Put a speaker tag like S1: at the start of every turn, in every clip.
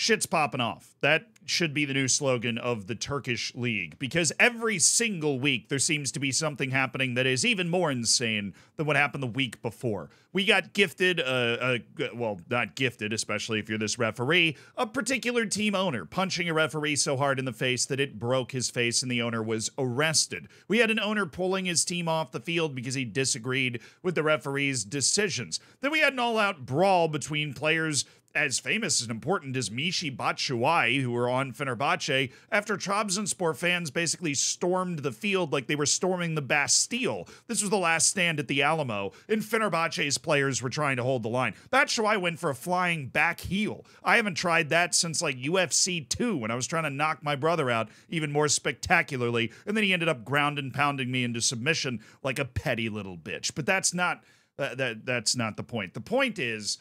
S1: shit's popping off. That should be the new slogan of the Turkish League because every single week there seems to be something happening that is even more insane than what happened the week before. We got gifted, uh, a, well, not gifted, especially if you're this referee, a particular team owner punching a referee so hard in the face that it broke his face and the owner was arrested. We had an owner pulling his team off the field because he disagreed with the referee's decisions. Then we had an all out brawl between players as famous and important as Michy Batshuayi, who were on Fenerbahce, after Trabzonspor fans basically stormed the field like they were storming the Bastille. This was the last stand at the Alamo, and Fenerbahce's players were trying to hold the line. Batshuayi went for a flying back heel. I haven't tried that since like UFC 2 when I was trying to knock my brother out even more spectacularly, and then he ended up ground and pounding me into submission like a petty little bitch. But that's not uh, that that's not the point. The point is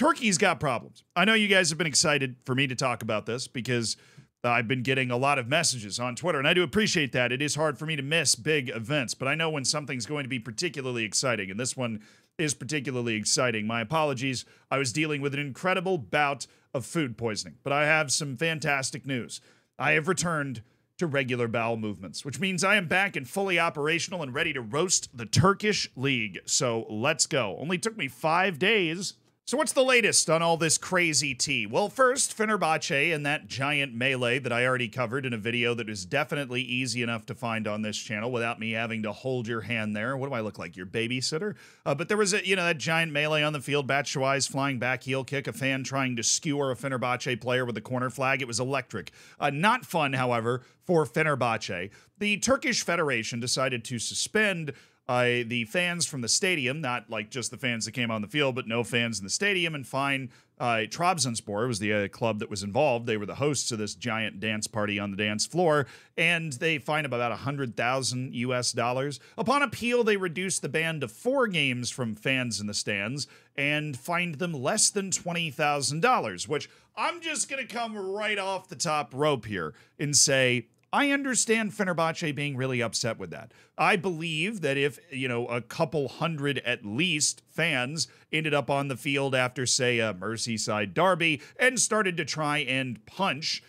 S1: Turkey's got problems. I know you guys have been excited for me to talk about this because I've been getting a lot of messages on Twitter, and I do appreciate that. It is hard for me to miss big events, but I know when something's going to be particularly exciting, and this one is particularly exciting. My apologies. I was dealing with an incredible bout of food poisoning, but I have some fantastic news. I have returned to regular bowel movements, which means I am back and fully operational and ready to roast the Turkish League. So let's go. Only took me five days so, what's the latest on all this crazy tea? Well, first, Fenerbahce and that giant melee that I already covered in a video that is definitely easy enough to find on this channel without me having to hold your hand there. What do I look like, your babysitter? Uh, but there was a, you know, that giant melee on the field, Batshuayi's flying back heel kick, a fan trying to skewer a Fenerbahce player with a corner flag. It was electric. Uh, not fun, however, for Fenerbahce. The Turkish Federation decided to suspend the fans from the stadium, not like just the fans that came on the field, but no fans in the stadium, and fine uh, Trabzonspor was the uh, club that was involved. They were the hosts of this giant dance party on the dance floor, and they fined about a hundred thousand U.S. dollars. Upon appeal, they reduced the ban to four games from fans in the stands and fined them less than twenty thousand dollars. Which I'm just gonna come right off the top rope here and say I understand Fenerbahce being really upset with that. I believe that if, you know, a couple hundred at least fans ended up on the field after, say, a Merseyside derby and started to try and punch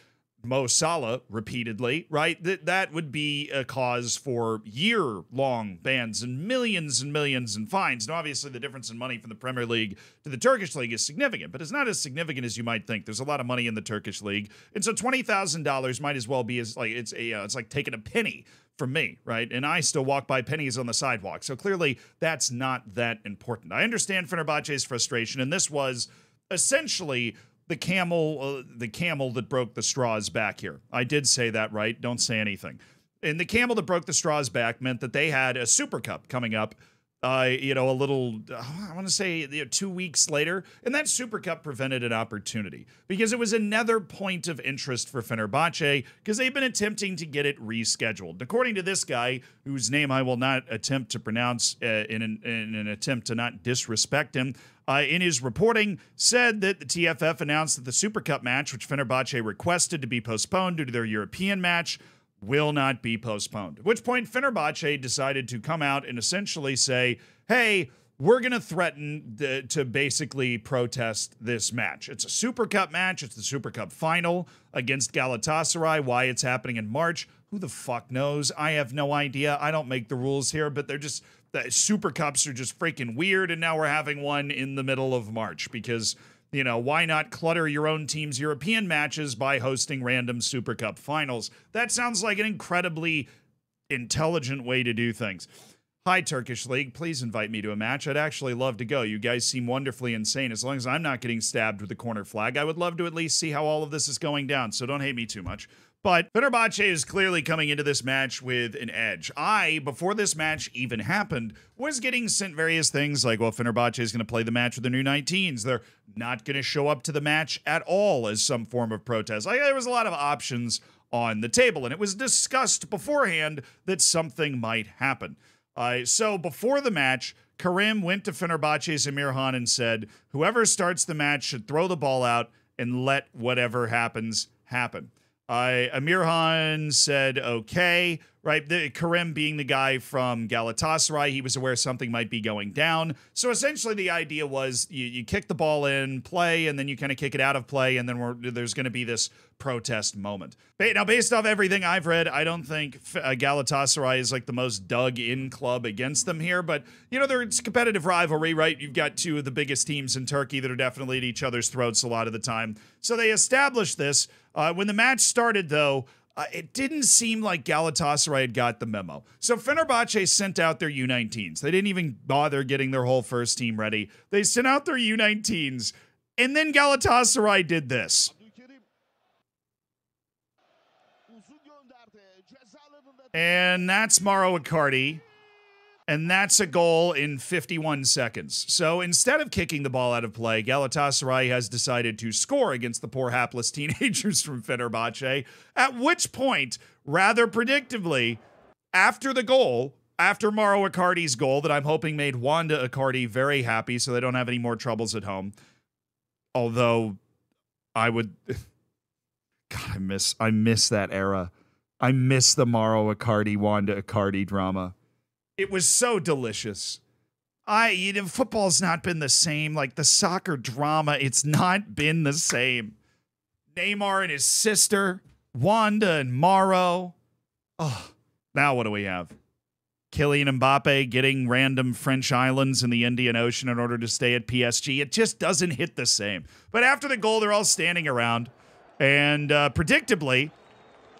S1: Mo Salah repeatedly, right? That that would be a cause for year-long bans and millions and millions in fines. Now, obviously, the difference in money from the Premier League to the Turkish league is significant, but it's not as significant as you might think. There's a lot of money in the Turkish league, and so twenty thousand dollars might as well be as like it's a uh, it's like taking a penny from me, right? And I still walk by pennies on the sidewalk. So clearly, that's not that important. I understand Fenerbahce's frustration, and this was essentially the camel uh, the camel that broke the straw's back here. I did say that right. Don't say anything. And the camel that broke the straw's back meant that they had a Super Cup coming up uh, you know, a little, I want to say you know, two weeks later. And that Super Cup prevented an opportunity because it was another point of interest for Fenerbahce because they've been attempting to get it rescheduled. According to this guy, whose name I will not attempt to pronounce uh, in, an, in an attempt to not disrespect him, uh, in his reporting, said that the TFF announced that the Super Cup match, which Fenerbahce requested to be postponed due to their European match, will not be postponed. At which point, Fenerbahce decided to come out and essentially say, hey, we're going to threaten to basically protest this match. It's a Super Cup match. It's the Super Cup final against Galatasaray. Why it's happening in March, who the fuck knows? I have no idea. I don't make the rules here, but they're just, the Super Cups are just freaking weird. And now we're having one in the middle of March because you know, why not clutter your own team's European matches by hosting random Super Cup finals? That sounds like an incredibly intelligent way to do things. Hi, Turkish League. Please invite me to a match. I'd actually love to go. You guys seem wonderfully insane. As long as I'm not getting stabbed with a corner flag, I would love to at least see how all of this is going down. So don't hate me too much. But Fenerbahce is clearly coming into this match with an edge. I, before this match even happened, was getting sent various things like, well, Fenerbahce is going to play the match with the U19s. They're not going to show up to the match at all as some form of protest. Like, there was a lot of options on the table, and it was discussed beforehand that something might happen. Uh, so before the match, Karim went to Fenerbahce's Emirhan and said, whoever starts the match should throw the ball out and let whatever happens happen. Uh, Emirhan said, okay. Right? The, Karim being the guy from Galatasaray, he was aware something might be going down. So essentially, the idea was you, you kick the ball in, play, and then you kind of kick it out of play, and then there's going to be this protest moment. Now, based off everything I've read, I don't think uh, Galatasaray is like the most dug in club against them here, but you know, there's competitive rivalry, right? You've got two of the biggest teams in Turkey that are definitely at each other's throats a lot of the time. So they established this. Uh, when the match started, though, uh, it didn't seem like Galatasaray had got the memo. So Fenerbahce sent out their U19s. They didn't even bother getting their whole first team ready. They sent out their U19s, and then Galatasaray did this. And that's Mauro Icardi and that's a goal in 51 seconds. So instead of kicking the ball out of play, Galatasaray has decided to score against the poor hapless teenagers from Fenerbahce, at which point, rather predictably, after the goal, after Mauro Icardi's goal that I'm hoping made Wanda Icardi very happy so they don't have any more troubles at home. Although I would God, I miss I miss that era. I miss the Mauro Icardi Wanda Icardi drama. It was so delicious. I you know, football's not been the same. Like the soccer drama, it's not been the same. Neymar and his sister, Wanda and Mauro. Oh, now what do we have? Kylian Mbappe getting random French islands in the Indian Ocean in order to stay at PSG. It just doesn't hit the same. But after the goal, they're all standing around. And uh, predictably,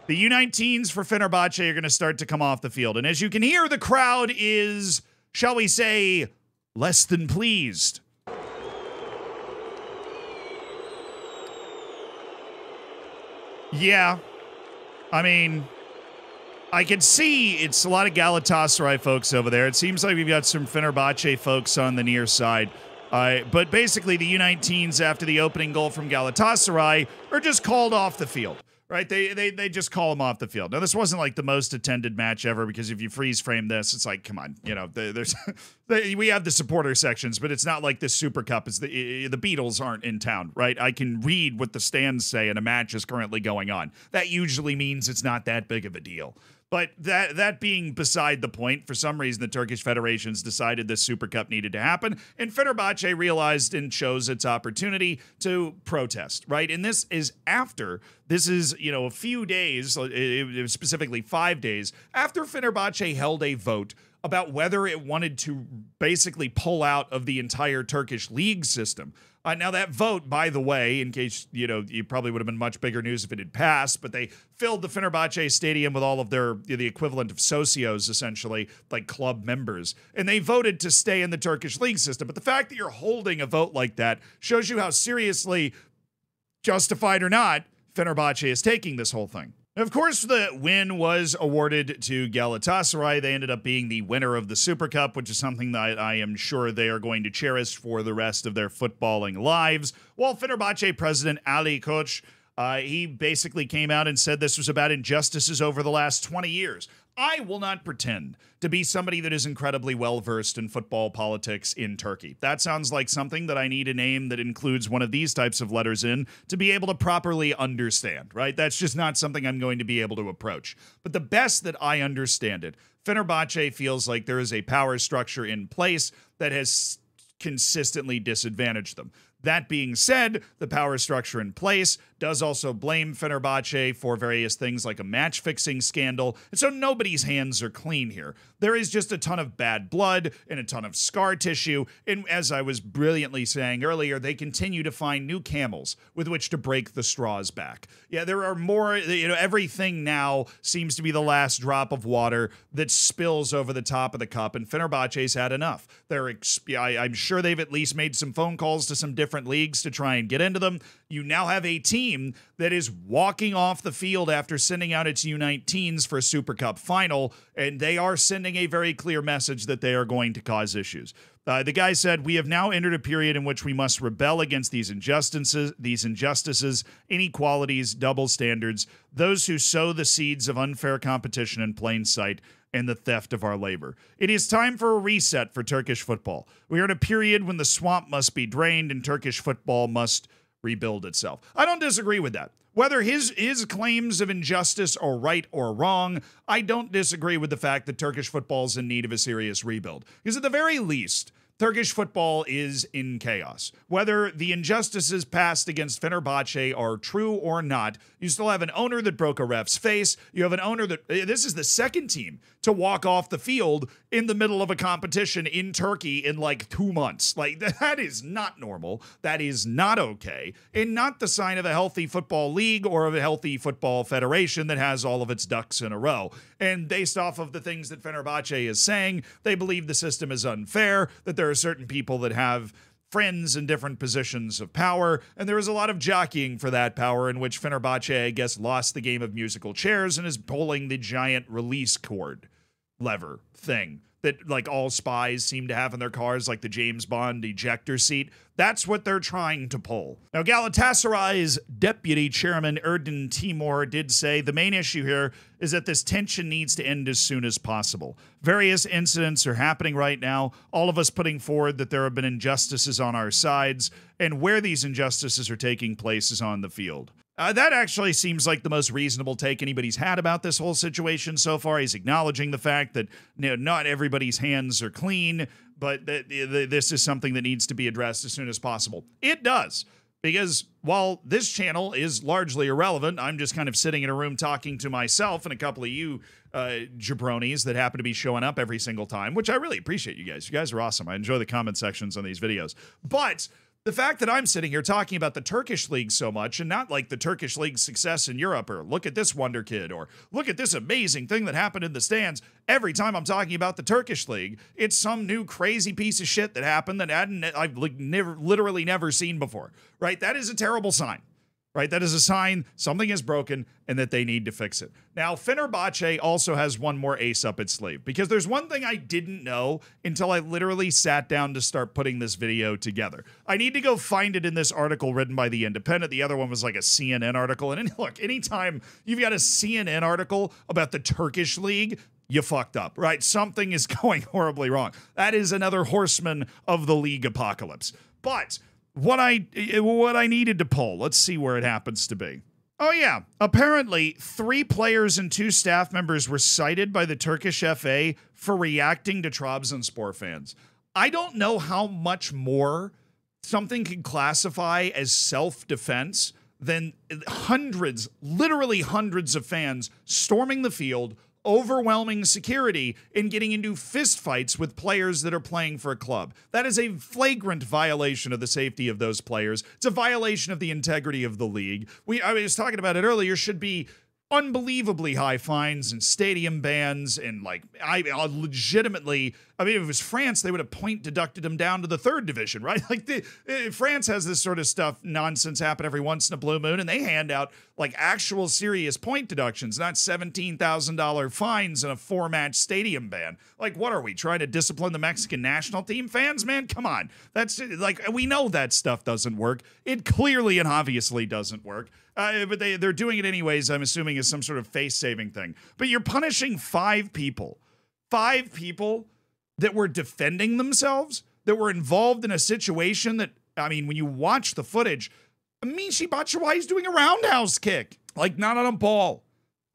S1: the U19s for Fenerbahce are going to start to come off the field. And as you can hear, the crowd is, shall we say, less than pleased. Yeah. I mean, I can see it's a lot of Galatasaray folks over there. It seems like we've got some Fenerbahce folks on the near side. Uh, but basically, the U19s, after the opening goal from Galatasaray, are just called off the field right? They they they just call him off the field. Now this wasn't like the most attended match ever because if you freeze frame this, it's like, come on, you know, there's we have the supporter sections, but it's not like this Super Cup. It's the the Beatles aren't in town, right? I can read what the stands say, and a match is currently going on. That usually means it's not that big of a deal. But that that being beside the point, for some reason the Turkish federations decided this Super Cup needed to happen, and Fenerbahce realized and chose its opportunity to protest. Right, and this is after this is you know a few days, uh, specifically five days after Fenerbahce held a vote about whether it wanted to basically pull out of the entire Turkish league system. Uh, now that vote, by the way, in case you know, you probably would have been much bigger news if it had passed, but they filled the Fenerbahce stadium with all of their the equivalent of socios, essentially like club members, and they voted to stay in the Turkish league system. But the fact that you're holding a vote like that shows you how seriously, justified or not, Fenerbahce is taking this whole thing. Of course, the win was awarded to Galatasaray. They ended up being the winner of the Super Cup, which is something that I am sure they are going to cherish for the rest of their footballing lives. While Fenerbahce president Ali Koç, uh, he basically came out and said this was about injustices over the last 20 years. I will not pretend to be somebody that is incredibly well versed in football politics in Turkey. That sounds like something that I need a name that includes one of these types of letters in to be able to properly understand, right? That's just not something I'm going to be able to approach. But the best that I understand it, Fenerbahce feels like there is a power structure in place that has consistently disadvantaged them. That being said, the power structure in place does also blame Fenerbahce for various things like a match fixing scandal, and so nobody's hands are clean here. There is just a ton of bad blood and a ton of scar tissue, and as I was brilliantly saying earlier, they continue to find new camels with which to break the straws back. Yeah, there are more, you know, everything now seems to be the last drop of water that spills over the top of the cup, and Fenerbahce's had enough. They're, I, I'm sure they've at least made some phone calls to some different leagues to try and get into them. You now have a team team that is walking off the field after sending out its U19s for a Super Cup final, and they are sending a very clear message that they are going to cause issues. Uh, the guy said, "We have now entered a period in which we must rebel against these injustices, these injustices, inequalities, double standards, those who sow the seeds of unfair competition in plain sight." and the theft of our labor. It is time for a reset for Turkish football. We are in a period when the swamp must be drained and Turkish football must rebuild itself. I don't disagree with that. Whether his his claims of injustice are right or wrong, I don't disagree with the fact that Turkish football is in need of a serious rebuild. Because at the very least, Turkish football is in chaos. Whether the injustices passed against Fenerbahce are true or not, you still have an owner that broke a ref's face. You have an owner that eh, this is the second team to walk off the field in the middle of a competition in Turkey in like two months. Like that is not normal. That is not okay. And not the sign of a healthy football league or of a healthy football federation that has all of its ducks in a row. And based off of the things that Fenerbahce is saying, they believe the system is unfair, that there are certain people that have friends in different positions of power, and there is a lot of jockeying for that power in which Fenerbahce, I guess, lost the game of musical chairs and is pulling the giant release cord lever thing that like all spies seem to have in their cars, like the James Bond ejector seat. That's what they're trying to pull. Now, Galatasaray's deputy chairman, Erden Timur, did say the main issue here is that this tension needs to end as soon as possible. Various incidents are happening right now, all of us putting forward that there have been injustices on our sides, and where these injustices are taking place is on the field. Uh, that actually seems like the most reasonable take anybody's had about this whole situation so far. He's acknowledging the fact that you know, not everybody's hands are clean, but that this is something that needs to be addressed as soon as possible. It does. Because while this channel is largely irrelevant, I'm just kind of sitting in a room talking to myself and a couple of you uh, jabronis that happen to be showing up every single time, which I really appreciate you guys. You guys are awesome. I enjoy the comment sections on these videos. But the fact that I'm sitting here talking about the Turkish league so much and not like the Turkish league's success in Europe or look at this wonder kid or look at this amazing thing that happened in the stands. Every time I'm talking about the Turkish league, it's some new crazy piece of shit that happened that I've never literally never seen before. Right? That is a terrible sign right? That is a sign something is broken and that they need to fix it. Now, Fenerbahce also has one more ace up its sleeve because there's one thing I didn't know until I literally sat down to start putting this video together. I need to go find it in this article written by The Independent. The other one was like a CNN article. And look, anytime you've got a CNN article about the Turkish league, you fucked up, right? Something is going horribly wrong. That is another horseman of the league apocalypse. But what I eh, what I needed to pull. Let's see where it happens to be. Oh yeah, apparently 3 players and 2 staff members were cited by the Turkish FA for reacting to Trabzonspor fans. I don't know how much more something can classify as self-defense than hundreds, literally hundreds of fans storming the field overwhelming security and getting into fistfights with players that are playing for a club. That is a flagrant violation of the safety of those players. It's a violation of the integrity of the league. We I was talking about it earlier should be unbelievably high fines and stadium bans and like I uh, legitimately I mean if it was France they would have point deducted them down to the third division right? Like the uh, France has this sort of stuff nonsense happen every once in a blue moon and they hand out like actual serious point deductions not $17,000 fines and a four match stadium ban. Like what are we trying to discipline the Mexican national team? Fans man come on. That's like we know that stuff doesn't work. It clearly and obviously doesn't work. Uh, but they they're doing it anyways. I'm assuming as some sort of face saving thing. But you're punishing five people, five people that were defending themselves, that were involved in a situation that I mean, when you watch the footage, Michy Batshuayi is doing a roundhouse kick, like not on a ball,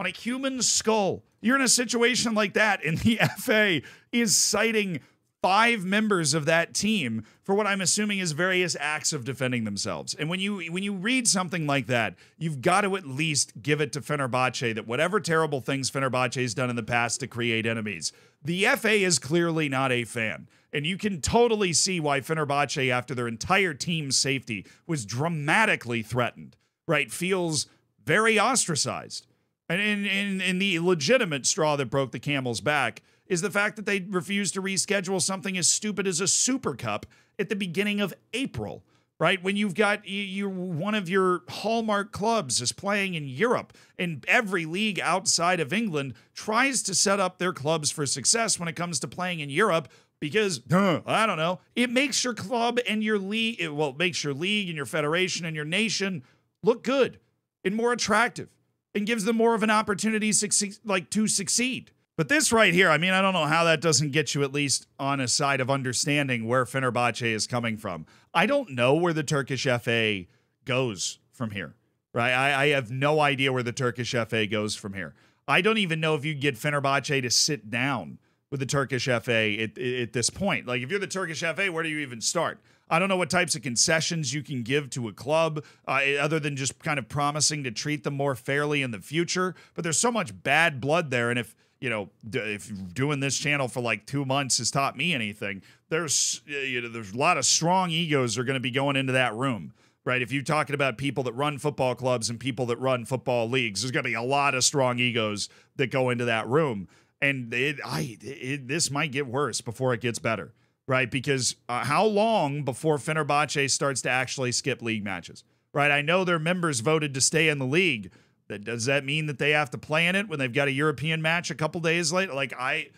S1: on a human skull. You're in a situation like that, and the FA is citing five members of that team for what I'm assuming is various acts of defending themselves. And when you when you read something like that, you've got to at least give it to Fenerbahce that whatever terrible things Fenerbahce has done in the past to create enemies, the FA is clearly not a fan. And you can totally see why Fenerbahce, after their entire team's safety was dramatically threatened, right, feels very ostracized. And in, in, in the legitimate straw that broke the camel's back, is the fact that they refused to reschedule something as stupid as a Super Cup at the beginning of April, right? When you've got you one of your hallmark clubs is playing in Europe, and every league outside of England tries to set up their clubs for success when it comes to playing in Europe. Because I don't know, it makes your club and your league, it, well, it makes your league and your federation and your nation look good and more attractive, and gives them more of an opportunity, succeed, like to succeed. But this right here, I mean, I don't know how that doesn't get you at least on a side of understanding where Fenerbahce is coming from. I don't know where the Turkish FA goes from here, right? I, I have no idea where the Turkish FA goes from here. I don't even know if you get Fenerbahce to sit down with the Turkish FA at, at this point. Like, if you're the Turkish FA, where do you even start? I don't know what types of concessions you can give to a club uh, other than just kind of promising to treat them more fairly in the future. But there's so much bad blood there. And if, you know, if doing this channel for like two months has taught me anything, there's, you know, there's a lot of strong egos are going to be going into that room right? If you're talking about people that run football clubs and people that run football leagues, there's going to be a lot of strong egos that go into that room, and it, I, it, this might get worse before it gets better right? Because uh, how long before Fenerbahce starts to actually skip league matches, right? I know their members voted to stay in the league. That does that mean that they have to play in it when they've got a European match a couple days later? Like I,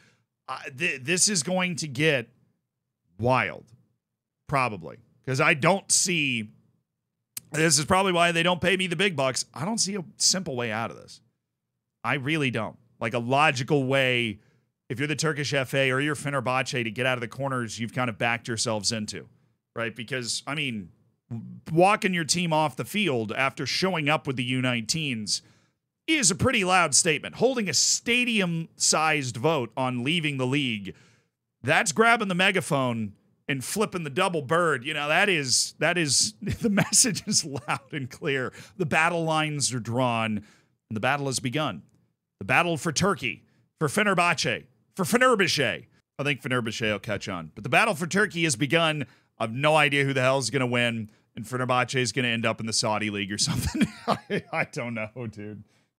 S1: I th- this is going to get wild, probably because I don't see. This is probably why they don't pay me the big bucks. I don't see a simple way out of this. I really don't. Like a logical way if you're the Turkish FA or you're Fenerbahce to get out of the corners you've kind of backed yourselves into, right? Because, I mean, walking your team off the field after showing up with the U19s is a pretty loud statement. Holding a stadium sized vote on leaving the league, that's grabbing the megaphone and flipping the double bird. You know, that is, that is, the message is loud and clear. The battle lines are drawn and the battle has begun. The battle for Turkey, for Fenerbahce, for Fenerbahce. I think Fenerbahce will catch on. But the battle for Turkey has begun. I have no idea who the hell is going to win, and Fenerbahce is going to end up in the Saudi League or something. I, I don't know, dude.